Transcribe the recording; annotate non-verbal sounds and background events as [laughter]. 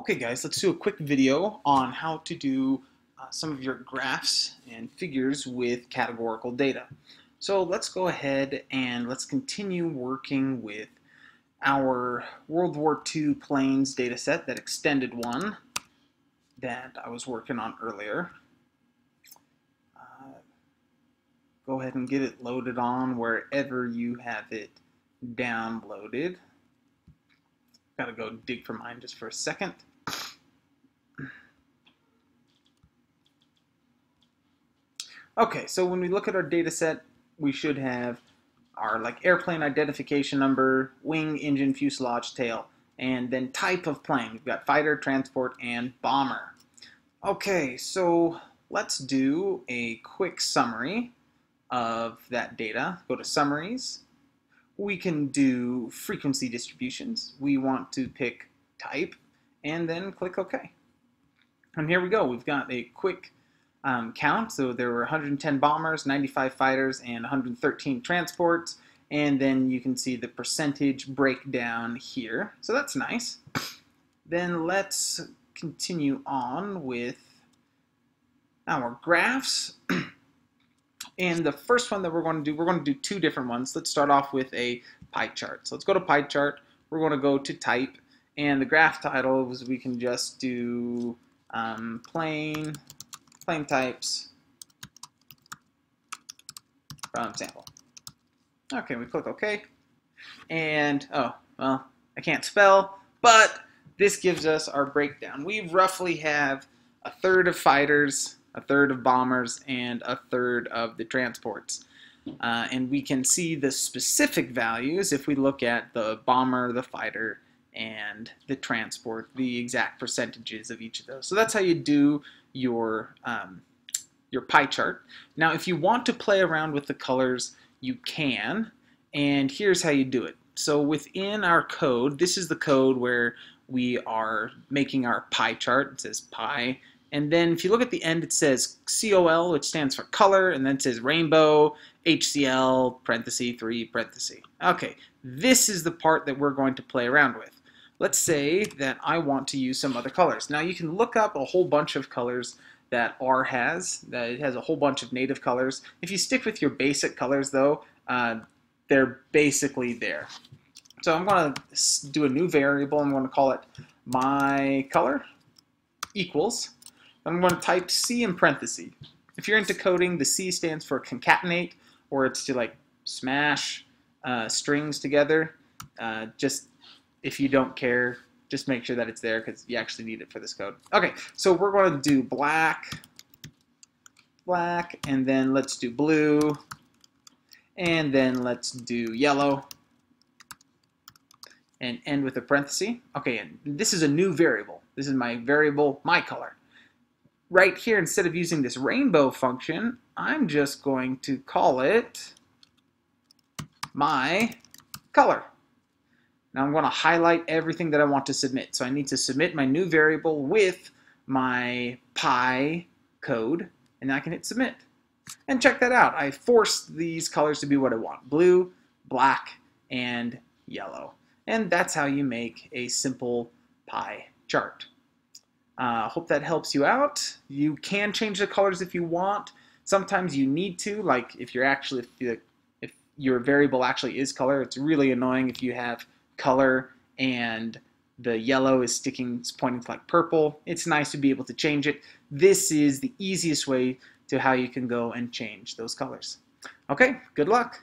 Okay guys, let's do a quick video on how to do uh, some of your graphs and figures with categorical data. So let's go ahead and let's continue working with our World War II planes data set, that extended one that I was working on earlier. Uh, go ahead and get it loaded on wherever you have it downloaded. Gotta go dig for mine just for a second. Okay, so when we look at our data set, we should have our like airplane identification number, wing, engine, fuselage, tail, and then type of plane. We've got fighter, transport, and bomber. Okay, so let's do a quick summary of that data. Go to summaries. We can do frequency distributions. We want to pick type and then click OK. And here we go. We've got a quick um, count. So there were 110 bombers, 95 fighters, and 113 transports. And then you can see the percentage breakdown here. So that's nice. [coughs] Then let's continue on with our graphs. [coughs] and the first one that we're going to do, we're going to do two different ones. Let's start off with a pie chart. So let's go to pie chart. We're going to go to type. And the graph title is we can just do um, plane plane types from sample. Okay, we click OK. And, oh, well, I can't spell, but this gives us our breakdown. We roughly have a third of fighters, a third of bombers, and a third of the transports. Uh, and we can see the specific values if we look at the bomber, the fighter, and the transport, the exact percentages of each of those. So that's how you do your, um, your pie chart. Now, if you want to play around with the colors, you can, and here's how you do it. So within our code, this is the code where we are making our pie chart. It says pie. And then if you look at the end, it says COL, which stands for color, and then it says rainbow, HCL, parenthesis, 3, parenthesis. Okay, this is the part that we're going to play around with. Let's say that I want to use some other colors. Now you can look up a whole bunch of colors that R has. That it has a whole bunch of native colors. If you stick with your basic colors though, uh, they're basically there. So I'm going to do a new variable. I'm going to call it my color equals. I'm going to type C in parentheses. If you're into coding, the C stands for concatenate, or it's to like smash uh, strings together. Uh, just if you don't care, just make sure that it's there because you actually need it for this code. Okay, so we're going to do black, black, and then let's do blue, and then let's do yellow, and end with a parenthesis. Okay, and this is a new variable. This is my variable, my color. Right here, instead of using this rainbow function, I'm just going to call it my color. Now I'm going to highlight everything that I want to submit. So I need to submit my new variable with my pie code, and I can hit submit. And check that out. I forced these colors to be what I want. Blue, black, and yellow. And that's how you make a simple pie chart. I uh, hope that helps you out. You can change the colors if you want. Sometimes you need to, like if you're actually, if, if your variable actually is color, it's really annoying if you have color and the yellow is sticking, pointing to like purple. It's nice to be able to change it. This is the easiest way to how you can go and change those colors. Okay, good luck.